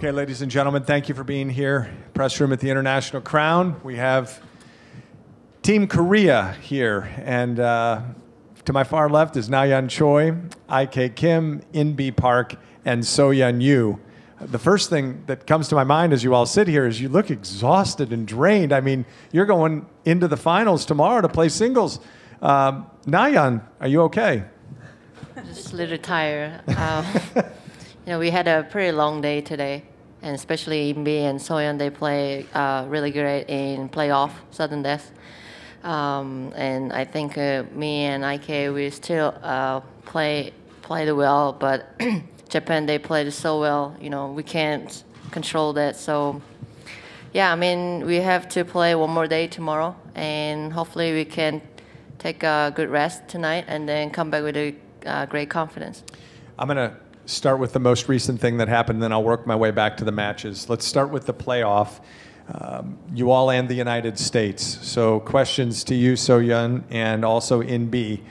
Okay, ladies and gentlemen, thank you for being here. Press room at the International Crown. We have Team Korea here, and uh, to my far left is Nayeon Choi, IK Kim, Inbee Park, and Soyeon Ryu. The first thing that comes to my mind as you all sit here is you look exhausted and drained. I mean, you're going into the finals tomorrow to play singles. Um, Nayeon, are you okay? Just a little tired. Um, you know, we had a pretty long day today, and especially me and Soyeon, they play uh, really great in playoff sudden death. Um, and I think uh, me and IK we still uh, play played well, but Japan they played so well. You know, we can't control that. So yeah, I mean we have to play one more day tomorrow, and hopefully we can take a good rest tonight and then come back with a uh, great confidence. I'm to start with the most recent thing that happened, then I'll work my way back to the matches. Let's start with the playoff. Um, you all and the United States. So, questions to you, Soyeon, and also Inbee.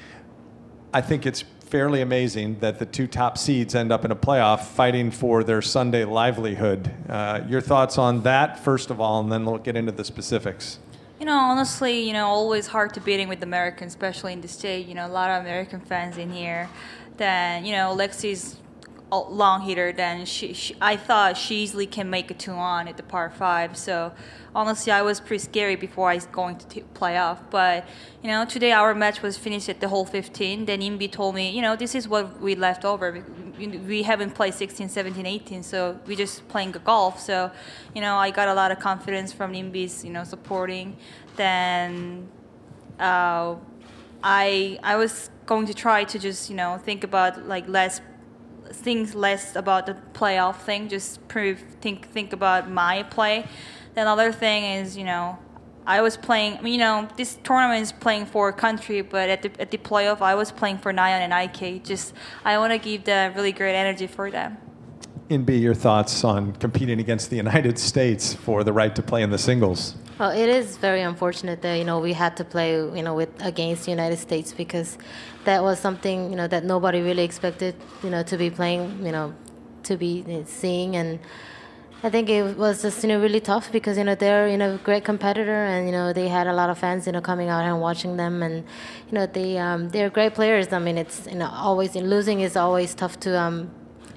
I think it's fairly amazing that the two top seeds end up in a playoff fighting for their Sunday livelihood. Uh, your thoughts on that, first of all, and then we'll get into the specifics. You know, honestly, you know, always hard to beating with Americans, especially in the state. You know, a lot of American fans in here. Then, you know, Lexi's long hitter, then she, she, I thought she easily can make a two on at the par five. So honestly, I was pretty scary before I was going to t- play off. But you know, today our match was finished at the hole 15. Then Inbee told me, you know, this is what we left over. We, haven't played 16, 17, 18, so we just playing the golf. So you know, I got a lot of confidence from Inbee's, you know, supporting. Then uh, I I was going to try to just you know think about like less think less about the playoff thing, just prove think think about my play. Then other thing is, you know, I was playing. You know, this tournament is playing for country, but at the at the playoff, I was playing for Nayeon and IK. Just I want to give the really great energy for them. Inbee, your thoughts on competing against the United States for the right to play in the singles? Well, it is very unfortunate that you know we had to play you know with against the United States because that was something you know that nobody really expected you know to be playing you know to be seeing and I think it was just you know really tough because you know they're you know a great competitor and you know they had a lot of fans you know coming out and watching them and you know they um, they're great players. I mean it's you know always losing is always tough to um,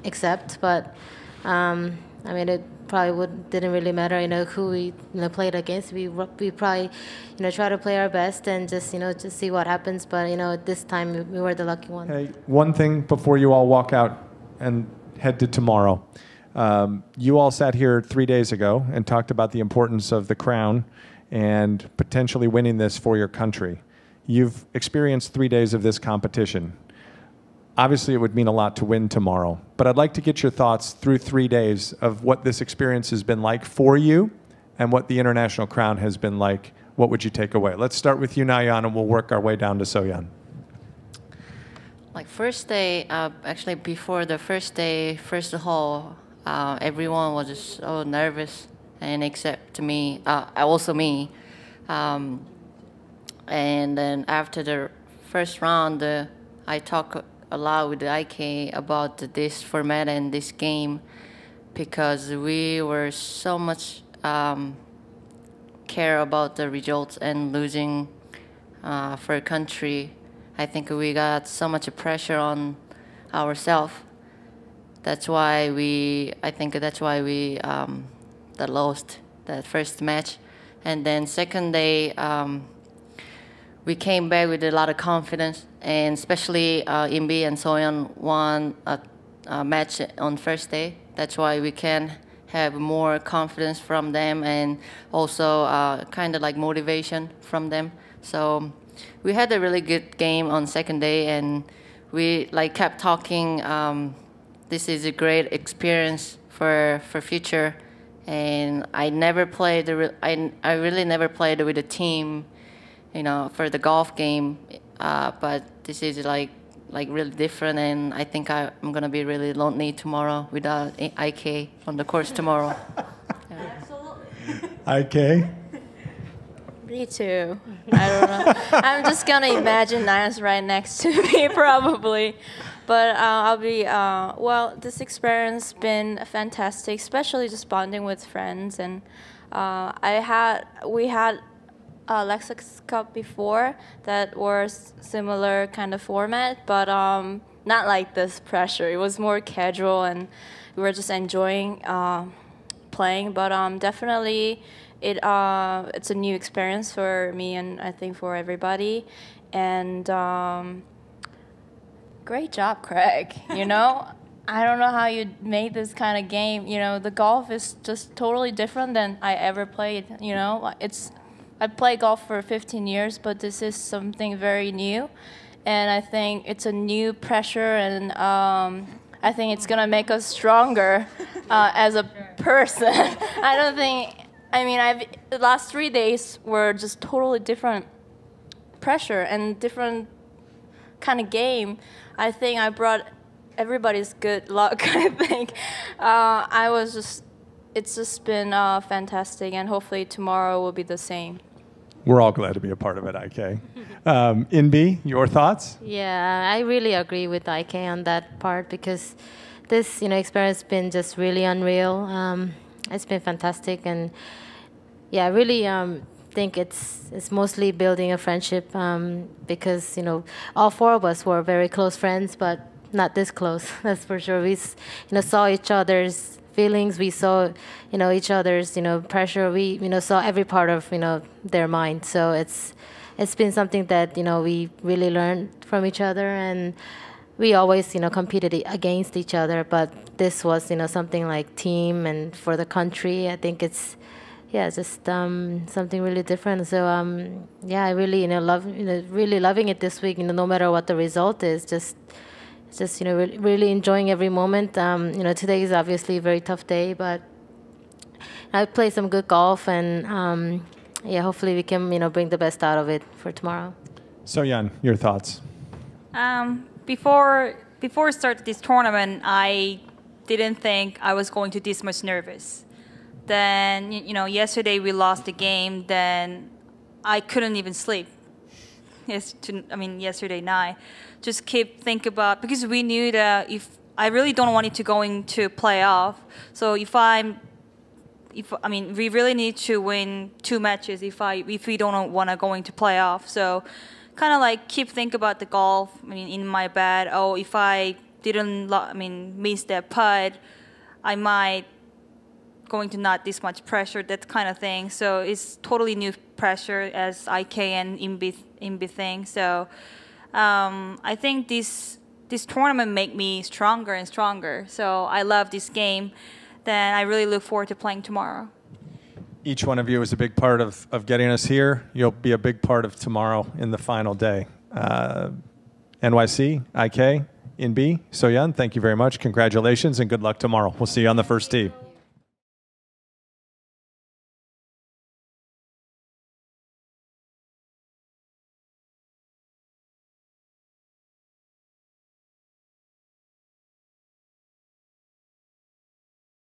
accept, but um, I mean it probably would didn't really matter, you know, who we you know played against. We we probably you know try to play our best and just you know just see what happens. But you know this time we were the lucky one. Hey, one thing before you all walk out and head to tomorrow. Um, you all sat here three days ago and talked about the importance of the crown and potentially winning this for your country. You've experienced three days of this competition obviously it would mean a lot to win tomorrow. But I'd like to get your thoughts through three days of what this experience has been like for you and what the International Crown has been like. What would you take away? Let's start with you, Nayeon, and we'll work our way down to Soyeon. Like first day, uh, actually before the first day, first hole, uh, everyone was just so nervous, and except me, uh, also me. Um, and then after the first round, I talked a lot with IK about this format and this game because we were so much um, care about the results and losing uh, for a country. I think we got so much pressure on ourselves. That's why we. I think that's why we um, that lost that first match, and then second day. Um, we came back with a lot of confidence, and especially uh, Inbee and Soyeon won a, a, match on first day. That's why we can have more confidence from them and also uh, kind of like motivation from them. So we had a really good game on second day, and we like kept talking. Um, this is a great experience for for future, and I never played. I I really never played with a team you know, for the golf game. Uh, but this is like like really different, and I think I, am gonna be really lonely tomorrow without IK on the course tomorrow. yeah. IK. Me too. I don't know. I'm just gonna imagine Niles right next to me, probably. But uh, I'll be uh, well. This experience been fantastic, especially just bonding with friends. And uh, I had we had a Lexus Cup before that were similar kind of format, but um, not like this pressure. It was more casual, and we were just enjoying uh, playing. But um, definitely, it uh, it's a new experience for me, and I think for everybody. And um, great job, Craig. You know, I don't know how you made this kind of game. You know, the golf is just totally different than I ever played. You know, it's I played golf for 15 years, but this is something very new, and I think it's a new pressure, and um, I think it's gonna make us stronger uh, as a person. I don't think. I mean, I've the last three days were just totally different pressure and different kind of game. I think I brought everybody's good luck. I think uh, I was just. It's just been uh, fantastic, and hopefully tomorrow will be the same. We're all glad to be a part of it, IK. Um, Inbee, your thoughts? Yeah, I really agree with IK on that part because this, you know, experience has been just really unreal. Um, it's been fantastic, and yeah, I really um, think it's it's mostly building a friendship um, because you know all four of us were very close friends, but not this close. That's for sure. We, you know, saw each other's feelings. We saw, you know, each other's, you know, pressure. We, you know, saw every part of, you know, their mind. So it's, it's been something that you know we really learned from each other, and we always, you know, competed against each other. But this was, you know, something like team and for the country. I think it's, yeah, just um, something really different. So um, yeah, I really, you know, love, you know, really loving it this week. You know, no matter what the result is, just just you know really, really enjoying every moment. Um, you know, today is obviously a very tough day, but I played some good golf, and um, yeah, hopefully we can you know bring the best out of it for tomorrow. Soyeon, your thoughts? Um, before before I started this tournament, I didn't think I was going to this much nervous. Then you know, yesterday we lost the game. Then I couldn't even sleep. Yes, to, I mean yesterday night. Just keep think about because we knew that if I really don't want it to go into playoff. So if I'm if I mean we really need to win two matches if I if we don't want to go into playoff. So kind of like keep think about the golf. I mean in my bed. Oh, if I didn't I mean miss that putt, I might going to not this much pressure. That kind of thing. So it's totally new pressure as IK and Inbee Inbee thing. So um, I think this this tournament make me stronger and stronger. So I love this game. Then I really look forward to playing tomorrow. Each one of you is a big part of, of getting us here. You'll be a big part of tomorrow in the final day. Uh, Nayeon, IK, Inbee, Soyeon, thank you very much. Congratulations and good luck tomorrow. We'll see you on the first tee.